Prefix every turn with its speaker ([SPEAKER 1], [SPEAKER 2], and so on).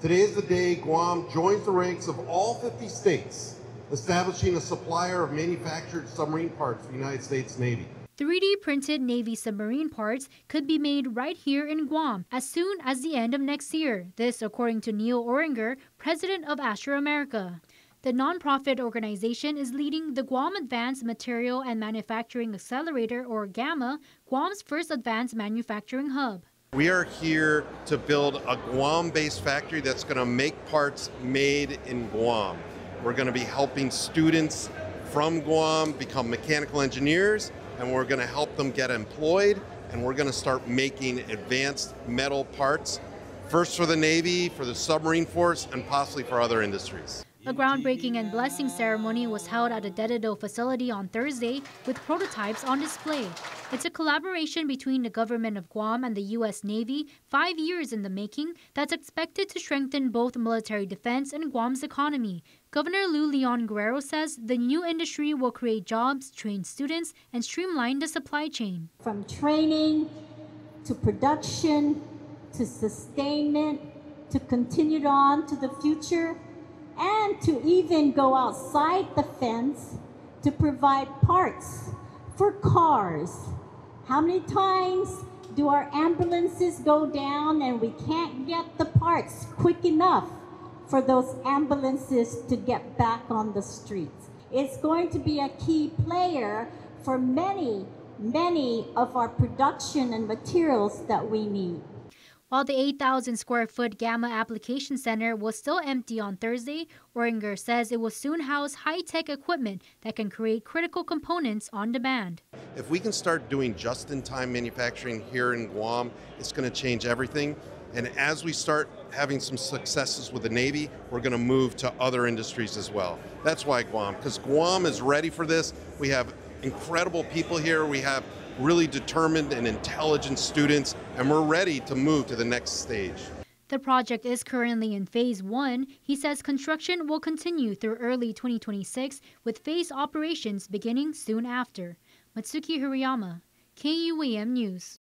[SPEAKER 1] Today is the day Guam joins the ranks of all 50 states, establishing a supplier of manufactured submarine parts for the United States Navy.
[SPEAKER 2] 3D printed Navy submarine parts could be made right here in Guam as soon as the end of next year. This, according to Neal Orringer, president of ASTRO America. The nonprofit organization is leading the Guam Advanced Material and Manufacturing Accelerator, or GAMMA, Guam's first advanced manufacturing hub.
[SPEAKER 1] We are here to build a Guam based factory that's going to make parts made in Guam. We're going to be helping students from Guam become mechanical engineers, and we're going to help them get employed, and we're going to start making advanced metal parts, first for the Navy, for the submarine force, and possibly for other industries.
[SPEAKER 2] A groundbreaking and blessing ceremony was held at the Dededo facility on Thursday with prototypes on display. It's a collaboration between the government of Guam and the U.S. Navy, five years in the making, that's expected to strengthen both military defense and Guam's economy. Governor Lou Leon Guerrero says the new industry will create jobs, train students, and streamline the supply chain.
[SPEAKER 3] From training to production to sustainment to continued on to the future and to even go outside the fence to provide parts for cars. How many times do our ambulances go down and we can't get the parts quick enough for those ambulances to get back on the streets? It's going to be a key player for many, many of our production and materials that we need.
[SPEAKER 2] While the 8,000 square foot Gamma Application Center was still empty on Thursday, Orringer says it will soon house high tech equipment that can create critical components on demand.
[SPEAKER 1] If we can start doing just in time manufacturing here in Guam, it's going to change everything. And as we start having some successes with the Navy, we're going to move to other industries as well. That's why Guam, because Guam is ready for this. We have incredible people here. We have really determined and intelligent students, and we're ready to move to the next stage.
[SPEAKER 2] The project is currently in phase one. He says construction will continue through early 2026 with phase operations beginning soon after. Matsuki Hirayama, KUAM News.